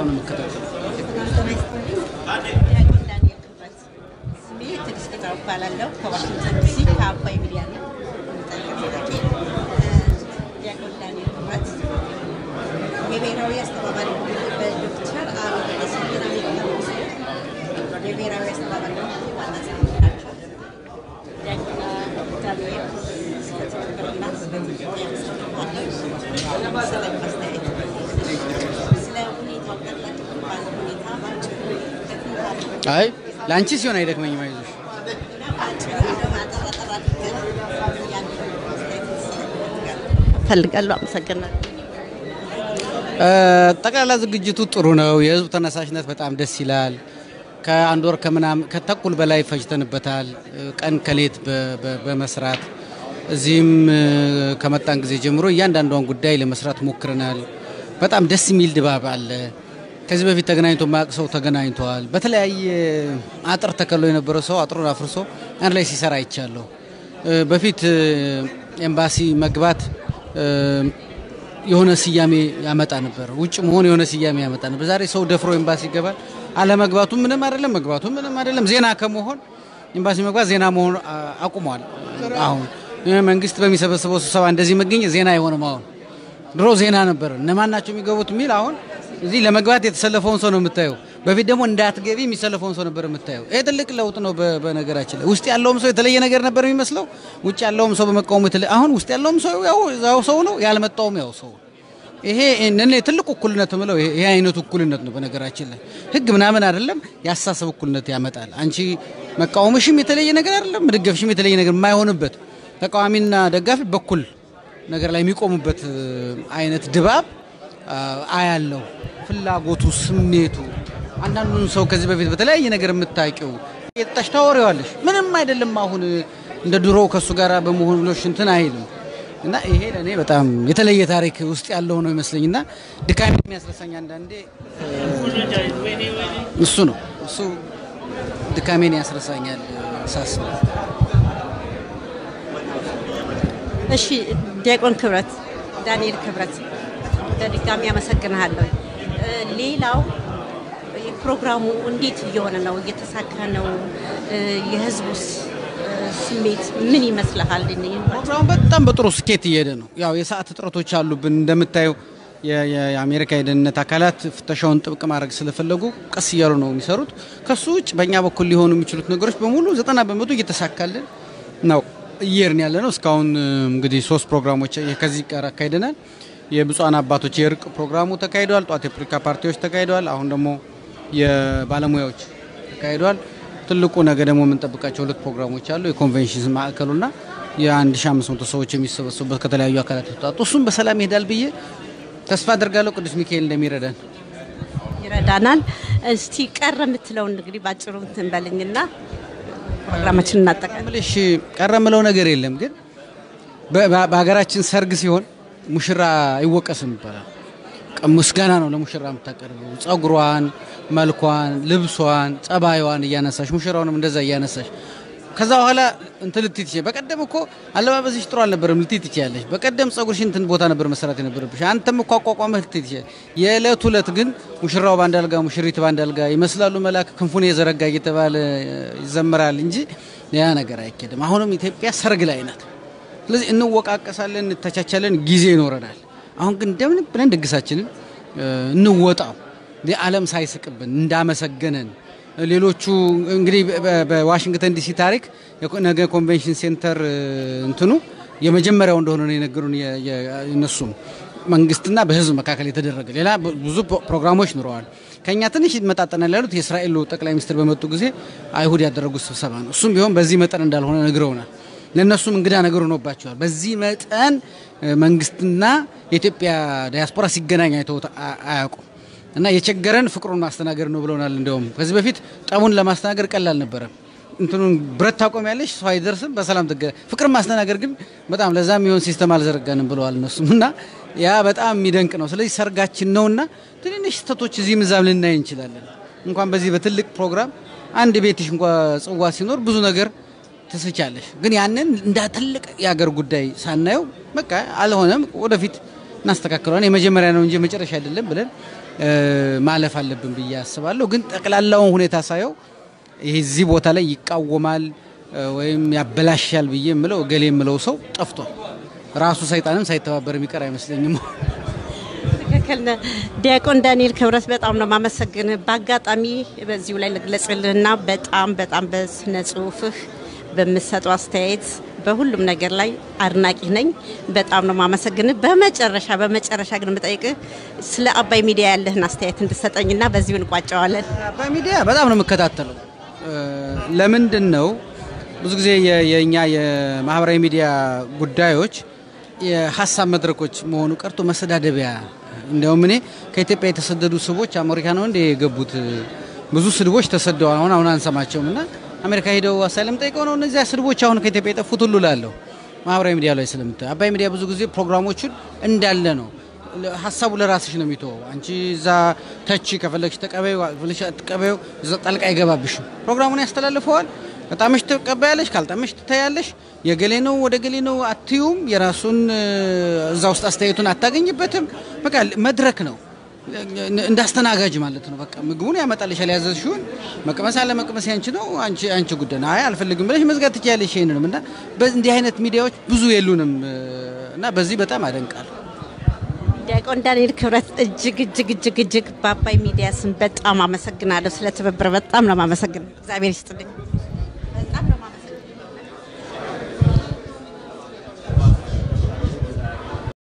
በጣም ነው የምከታተለው። እባላለሁ። ከዋሽንግተን ዲሲ ከአባይ ሚዲያ ነው ዲያቆን ዳንኤል ክብረት የብሔራዊ አስተባባሪ በዶክተር የብሔራዊ አስተባባሪ ዋና ናቸው። ስለ ሁኔታው ቀጣይ ባለው ሁኔታ ባጭሩ ከፊት አይ ለአንቺ ሲሆን አይደክመኝም፣ አይዞሽ። ፈልጋለሁ። አመሰግናለሁ። ጠቅላላ ዝግጅቱ ጥሩ ነው። የህዝቡ ተነሳሽነት በጣም ደስ ይላል። ከአንድ ወር ከምናምን ከተኩል በላይ ፈጅተንበታል። ቀን ከሌት በመስራት እዚህም ከመጣን ጊዜ ጀምሮ እያንዳንዷን ጉዳይ ለመስራት ሞክረናል። በጣም ደስ የሚል ድባብ አለ። ከዚህ በፊት ተገናኝቶ ማያውቅ ሰው ተገናኝተዋል። በተለያየ አጥር ተከሎ የነበረ ሰው አጥሩን አፍርሶ አንድ ላይ ሲሰራ አይቻለሁ። በፊት ኤምባሲ መግባት የሆነ ስያሜ ያመጣ ነበር። ውጭ መሆን የሆነ ስያሜ ያመጣ ነበር። ዛሬ ሰው ደፍሮ ኤምባሲ ይገባል። አለመግባቱ ምንም አይደለም፣ መግባቱ ምንም አይደለም። ዜና ከመሆን ኤምባሲ መግባት ዜና መሆን አቁሟል። አሁን መንግስት በሚሰበስበው ስብሰባ እንደዚህ መገኘት ዜና አይሆንም። አሁን ድሮ ዜና ነበር። እነማን ናቸው የሚገቡት የሚል አሁን እዚህ ለመግባት የተሰለፈውን ሰው ነው የምታየው። በፊት ደግሞ እንዳትገቢ የሚሰለፈውን ሰው ነበር የምታየው። ይሄ ትልቅ ለውጥ ነው። በነገራችን ላይ ውስጥ ያለውም ሰው የተለየ ነገር ነበር የሚመስለው፣ ውጭ ያለውም ሰው በመቃወሙ አሁን ውስጥ ያለውም ሰው ያው ሰው ነው፣ ያልመጣውም ያው ሰው ነው። ይሄ ትልቅ እኩልነት የምለው ይሄ አይነቱ እኩልነት ነው። በነገራችን ላይ ህግ ምናምን አይደለም፣ ያሳሰብ እኩልነት ያመጣል። አንቺ መቃወምሽም የተለየ ነገር አይደለም፣ መደገፍሽም የተለየ ነገር የማይሆንበት ተቃዋሚና ደጋፊ በኩል ነገር ላይ የሚቆሙበት አይነት ድባብ አያለው። ፍላጎቱ፣ ስሜቱ አንዳንዱን ሰው ከዚህ በፊት በተለያየ ነገር የምታውቂው የጠሽ ታወሪዋለሽ። ምንም አይደለም። አሁን እንደ ድሮ ከእሱ ጋር በመሆን ብሎሽ እንትን አይልም እና ይሄ ለእኔ በጣም የተለየ ታሪክ ውስጥ ያለው ነው ይመስለኝ እና ድካሜ የሚያስረሳኝ አንዳንዴ እሱ ነው እሱ ድካሜን ያስረሳኛል ሳስበው። እሺ ዲያቆን ክብረት ዳንኤል ክብረት በድጋሚ አመሰግንሃለሁ። ሌላው ፕሮግራሙ እንዴት እየሆነ ነው? እየተሳካ ነው? የህዝቡስ ስሜት ምን ይመስልሃል? ፕሮግራሙ በጣም በጥሩ ስኬት እየሄደ ነው። ያው የሰዓት እጥረቶች አሉብን እንደምታየው የአሜሪካ የደህንነት አካላት ፍተሻውን ጥብቅ ማድረግ ስለፈለጉ ቀስ እያሉ ነው የሚሰሩት። ከሱ ውጭ በእኛ በኩል ሊሆኑ የሚችሉት ነገሮች በሙሉ ዘጠና በመቶ እየተሳካልን ነው እየሄድን ያለ ነው። እስካሁን እንግዲህ ሶስት ፕሮግራሞች ከዚህ ጋር አካሂደናል። የብፁዓን አባቶች የእርቅ ፕሮግራሙ ተካሂደዋል። ጧት የፖለቲካ ፓርቲዎች ተካሂደዋል። አሁን ደግሞ የባለሙያዎች ተካሂደዋል። ትልቁ ነገ ደግሞ የምንጠብቃቸው ሁለት ፕሮግራሞች አሉ። የኮንቬንሽን ማዕከሉና የ1500 ሰዎች የሚሰበሰቡበት ከተለያዩ አካላት የተውጣጡ እሱም በሰላም ይሄዳል ብዬ ተስፋ አደርጋለሁ። ቅዱስ ሚካኤል እንደሚረዳን ይረዳናል። እስቲ ቀረ የምትለውን እንግዲህ ባጭሩ እንትን በልኝና ፕሮግራማችን እናጠቃል። ምልሽ ቀረ ምለው ነገር የለም ግን በሀገራችን ሰርግ ሲሆን ሙሽራ አይወቀስም ይባላል። ምስጋና ነው ለሙሽራ የምታቀርበው። ጸጉሯን፣ መልኳን፣ ልብሷን፣ ጸባይዋን እያነሳሽ ሙሽራውንም እንደዛ እያነሳሽ ከዛ በኋላ እንትን ልትይ ትችያለሽ። በቀደም እኮ አለባበስሽ ጥሩ አልነበረም ልትይ ትችያለሽ። በቀደም ጸጉርሽ እንትን ቦታ ነበር መሰራት የነበረብሽ። አንተም እኮ አቋቋመህ ልትይ ትችያለሽ። የዕለት ሁለት ግን ሙሽራው በአንድ አልጋ ሙሽሪት በአንድ አልጋ ይመስላሉ መልአክ ክንፉን የዘረጋ እየተባለ ይዘምራል እንጂ ያ ነገር አይኬድም። አሁንም ኢትዮጵያ ሰርግ ላይ ናት። ስለዚህ እንወቃቀሳለን፣ እንተቻቻለን፣ ጊዜ ይኖረናል። አሁን ግን እንደምን ብለን ድግሳችንን እንወጣው ዓለም ሳይስቅብን እንዳመሰገነን ሌሎቹ እንግዲህ በዋሽንግተን ዲሲ ታሪክ ነገ convention center እንትኑ የመጀመሪያው እንደሆነ ነው የነገሩን። እነሱም መንግስትና በህዝብ መካከል የተደረገ ሌላ ብዙ ፕሮ- ፕሮግራሞች ኑረዋል። ከኛ ትንሽ ይመጣጠናል ያሉት የእስራኤሉ ጠቅላይ ሚኒስትር በመጡ ጊዜ አይሁድ ያደረጉት ስብሰባ ነው። እሱም ቢሆን በዚህ መጠን እንዳልሆነ ነግረውናል። ለእነሱም እንግዳ ነገር ሆኖባቸዋል። በዚህ መጠን መንግስትና የኢትዮጵያ ዲያስፖራ ሲገናኝ አይተውት አያውቁም። እና የቸገረን ፍቅሩን ማስተናገድ ነው ብለውናል። እንደውም ከዚህ በፊት ጠቡን ለማስተናገድ ቀላል ነበረ። እንትኑን ብረት ታቆሚያለሽ፣ ሰው አይደርስም፣ በሰላም ትገ ፍቅርን ማስተናገድ ግን በጣም ለዛ የሚሆን system አልዘረጋንም ብለዋል እነሱም እና ያ በጣም የሚደንቅ ነው። ስለዚህ ሰርጋችን ነውና ትንንሽ ስህተቶች እዚህም እዛም ልናይ እንችላለን። እንኳን በዚህ በትልቅ ፕሮግራም አንድ ቤትሽ እንኳ ጽዋ ሲኖር ብዙ ነገር ትስቻለሽ። ግን ያንን እንደ ትልቅ የሀገር ጉዳይ ሳናየው በቃ አልሆነም፣ ወደፊት እናስተካክለዋለን። የመጀመሪያ ነው እንጂ መጨረሻ አይደለም ብለን ማለፍ አለብን ብዬ አስባለሁ። ግን ጠቅላላውን ሁኔታ ሳየው ይሄ እዚህ ቦታ ላይ ይቃወማል ወይም ያበላሻል ብዬ የምለው እገሌ የምለው ሰው ጠፍቷል። ራሱ ሰይጣንም ሳይተባበር የሚቀር አይመስለኝም። ትክክል ነህ። ዲያቆን ዳንኤል ክብረት በጣም ነው ማመሰግን። በአጋጣሚ በዚሁ ላይ ልግለጽልህና በጣም በጣም በስነ ጽሁፍህ በምሰጠው አስተያየት በሁሉም ነገር ላይ አድናቂ ነኝ። በጣም ነው ማመሰግን። በመጨረሻ በመጨረሻ ግን የምጠይቅህ ስለ አባይ ሚዲያ ያለህን አስተያየት እንድሰጠኝና በዚሁ እንቋጨዋለን። አባይ ሚዲያ በጣም ነው የምከታተለው። ለምንድን ነው ብዙ ጊዜ የእኛ የማህበራዊ ሚዲያ ጉዳዮች የሀሳብ መድረኮች መሆኑ ቀርቶ መሰዳደቢያ እንዲያውም እኔ ከኢትዮጵያ የተሰደዱ ሰዎች አሜሪካ ነው እንደ የገቡት ብዙ ስድቦች ተሰደዋል። አሁን አሁን አንሰማቸውም እና አሜሪካ ሄደው አሳይለም ጠይቀው ነው እነዚያ ስድቦች አሁን ከኢትዮጵያ የጠፉት ሁሉ ላለሁ ማህበራዊ ሚዲያ ላይ ስለምታ አባይ ሚዲያ ብዙ ጊዜ ፕሮግራሞቹን እንዳለ ነው ሀሳቡ ለራስሽ ነው የሚተወው። አንቺ እዛ ተቺ ከፈለግሽ ተቀበዩ፣ እዛ ጣልቃ አይገባብሽም። ፕሮግራሙን ያስተላልፈዋል። ከጣመሽ ትቀበያለሽ፣ ካልጣመሽ ትታያለሽ። የገሌ ነው ወደ ገሌ ነው አትዩም። የራሱን እዛ ውስጥ አስተያየቱን አታገኝበትም። በቃ መድረክ ነው እንደ አስተናጋጅ ማለት ነው። በቃ ምግቡን ያመጣልሻል። ያዘዝሽውን መቅመስ አለ መቅመስ ያንቺ ነው። አንቺ አንቺ ጉዳይ ነው። አይ አልፈልግም ብለሽ መዝጋት ትችያለሽ። ይሄንንም እና እንዲህ አይነት ሚዲያዎች ብዙ የሉንም እና በዚህ በጣም አደንቃለሁ። ዲያቆን ዳንኤል ክብረት እጅግ እጅግ እጅግ እጅግ በአባይ ሚዲያ ስም በጣም አመሰግናለሁ። ስለ ትብብር በጣም ነው ማመሰግን። እግዚአብሔር ይስጥልኝ።